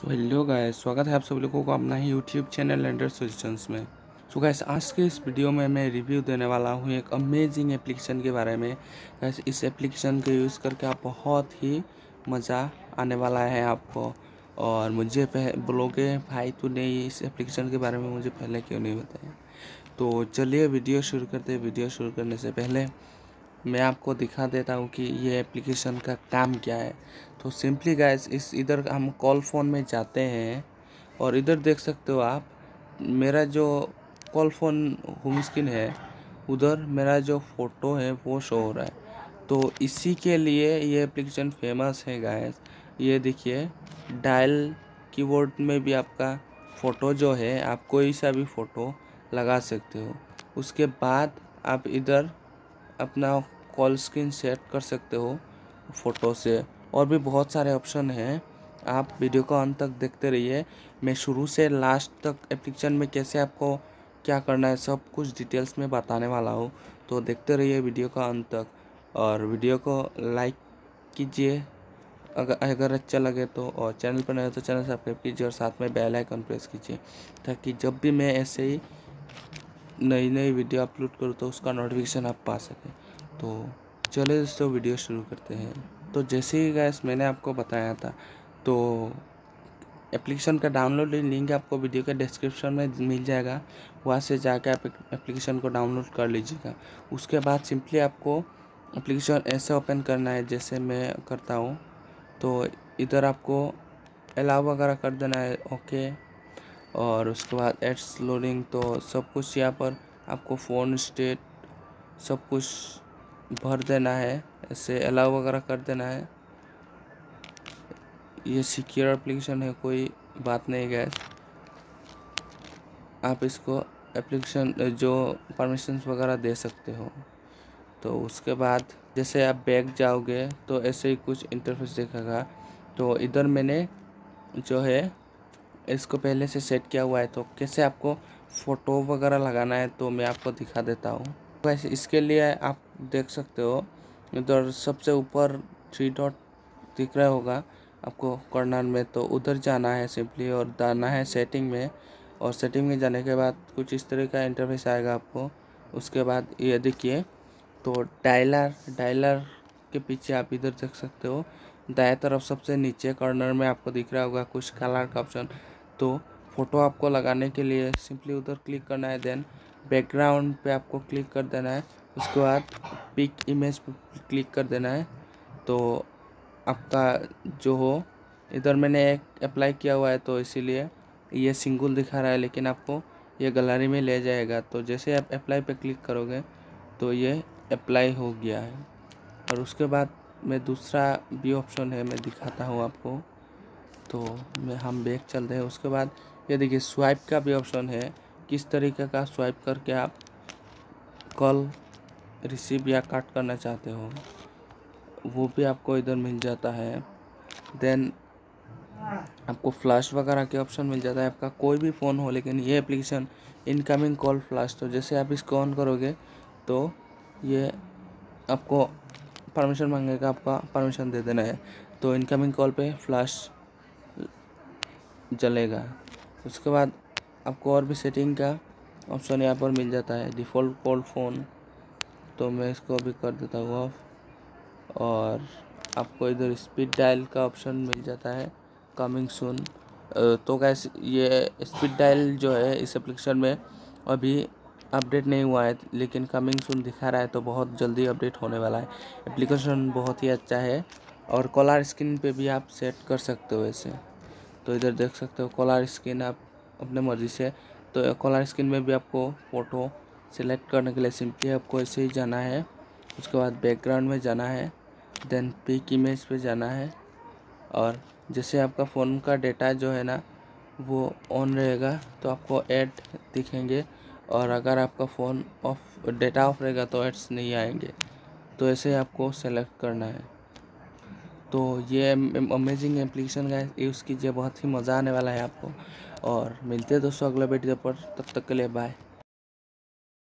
So hello guys स्वागत है आप सब लोगों को अपना ही यूट्यूब चैनल एंडर सजेशंस में। सो so गाइस आज के इस वीडियो में मैं रिव्यू देने वाला हूँ एक अमेजिंग एप्लीकेशन के बारे में। गाइस इस एप्लीकेशन के यूज़ करके आप बहुत ही मज़ा आने वाला है आपको। और मुझे बोलोगे, भाई, तूने इस एप्लीकेशन के बारे में मुझे पहले क्यों नहीं बताया? तो चलिए वीडियो शुरू करते वीडियो शुरू करने से पहले मैं आपको दिखा देता हूँ कि ये एप्लीकेशन का काम क्या है। तो सिंपली गाइस इस इधर हम कॉल फ़ोन में जाते हैं और इधर देख सकते हो आप, मेरा जो कॉल फ़ोन होम स्क्रीन है, उधर मेरा जो फ़ोटो है वो शो हो रहा है। तो इसी के लिए ये एप्लीकेशन फ़ेमस है गाइस ये देखिए डायल कीबोर्ड में भी आपका फ़ोटो जो है, आप कोई सा भी फ़ोटो लगा सकते हो। उसके बाद आप इधर अपना कॉल स्क्रीन सेट कर सकते हो फ़ोटो से। और भी बहुत सारे ऑप्शन हैं। आप वीडियो को अंत तक देखते रहिए। मैं शुरू से लास्ट तक एप्लीकेशन में कैसे आपको क्या करना है, सब कुछ डिटेल्स में बताने वाला हूँ। तो देखते रहिए वीडियो का अंत तक। और वीडियो को लाइक कीजिए। अगर अगर अच्छा लगे तो और चैनल पर नए तो चैनल सब्सक्राइब कीजिए और साथ में बेल आइकन प्रेस कीजिए। ताकि जब भी मैं ऐसे ही नई नई वीडियो अपलोड करूँ तो उसका नोटिफिकेशन आप पा सकें। तो चले दोस्तों वीडियो शुरू करते हैं। तो जैसे ही गैस मैंने आपको बताया था तो एप्लीकेशन का डाउनलोड लिंक आपको वीडियो के डिस्क्रिप्शन में मिल जाएगा। वहाँ से जाकर आप एप्लीकेशन को डाउनलोड कर लीजिएगा। उसके बाद सिंपली आपको एप्लीकेशन ऐसे ओपन करना है जैसे मैं करता हूँ। तो इधर आपको अलाव वगैरह कर देना है ओके और उसके बाद एड्स लोडिंग तो सब कुछ यहाँ पर आपको फ़ोन स्टेट सब कुछ भर देना है, ऐसे अलाउ वगैरह कर देना है। ये सिक्योर एप्लीकेशन है, कोई बात नहीं गैस आप इसको एप्लीकेशन जो परमिशंस वगैरह दे सकते हो। तो उसके बाद, जैसे आप बैग जाओगे तो ऐसे ही कुछ इंटरफेस देखेगा। तो इधर मैंने जो है, इसको पहले से सेट किया हुआ है। तो कैसे आपको फ़ोटो वगैरह लगाना है तो मैं आपको दिखा देता हूँ। वैसे इसके लिए आप देख सकते हो। इधर सबसे ऊपर थ्री डॉट दिख रहा होगा आपको कॉर्नर में। तो उधर जाना है सिंपली और जाना है सेटिंग में। और सेटिंग में जाने के बाद कुछ इस तरह का इंटरफेस आएगा आपको। उसके बाद ये देखिए तो डायलर डायलर के पीछे आप इधर देख सकते हो। दाएँ तरफ़ सबसे नीचे कॉर्नर में आपको दिख रहा होगा कुछ कलर का ऑप्शन तो फ़ोटो आपको लगाने के लिए सिंपली उधर क्लिक करना है देन बैकग्राउंड पे आपको क्लिक कर देना है। उसके बाद पिक इमेज पे क्लिक कर देना है। तो आपका जो हो, इधर मैंने एक अप्लाई किया हुआ है तो इसीलिए ये सिंगल दिखा रहा है, लेकिन आपको ये गैलरी में ले जाएगा। तो जैसे आप अप्लाई पे क्लिक करोगे तो ये अप्लाई हो गया है। और उसके बाद मैं दूसरा भी ऑप्शन है, मैं दिखाता हूँ आपको। तो मैं, हम बैक चलते हैं। उसके बाद ये देखिए स्वाइप का भी ऑप्शन है। किस तरीके का स्वाइप करके आप कॉल रिसीव या काट करना चाहते हो, वो भी आपको इधर मिल जाता है। देन आपको फ्लैश वगैरह के ऑप्शन मिल जाता है। आपका कोई भी फ़ोन हो, लेकिन ये एप्लीकेशन इनकमिंग कॉल फ्लैश तो जैसे आप इसको ऑन करोगे तो ये आपको परमिशन मांगेगा, आपका परमिशन दे देना है। तो इनकमिंग कॉल पे फ्लैश जलेगा। उसके बाद आपको और भी सेटिंग का ऑप्शन यहाँ पर मिल जाता है। डिफ़ॉल्ट कॉल फ़ोन तो मैं इसको अभी कर देता हूँ ऑफ़ और आपको इधर स्पीड डायल का ऑप्शन मिल जाता है कमिंग सुन तो कैसे ये स्पीड डायल जो है इस एप्लीकेशन में अभी अपडेट नहीं हुआ है, लेकिन कमिंग सुन दिखा रहा है तो बहुत जल्दी अपडेट होने वाला है। एप्लीकेशन बहुत ही अच्छा है और कॉलर स्क्रीन पे भी आप सेट कर सकते हो ऐसे। तो इधर देख सकते हो कॉलर स्क्रीन आप अपने मर्ज़ी से। तो कॉलर स्क्रीन में भी आपको फ़ोटो सेलेक्ट करने के लिए सिंपली आपको ऐसे ही जाना है। उसके बाद बैकग्राउंड में जाना है देन पिक इमेज पे जाना है। और जैसे आपका फ़ोन का डेटा जो है ना, वो ऑन रहेगा तो आपको ऐड दिखेंगे। और अगर आपका फ़ोन ऑफ़ डेटा ऑफ़ रहेगा तो एड्स नहीं आएँगे। तो ऐसे आपको सेलेक्ट करना है। तो ये अमेजिंग एप्लीकेशन का यूज़ कीजिए, बहुत ही मज़ा आने वाला है आपको। और मिलते हैं दोस्तों अगले वीडियो पर, तब तक के लिए बाय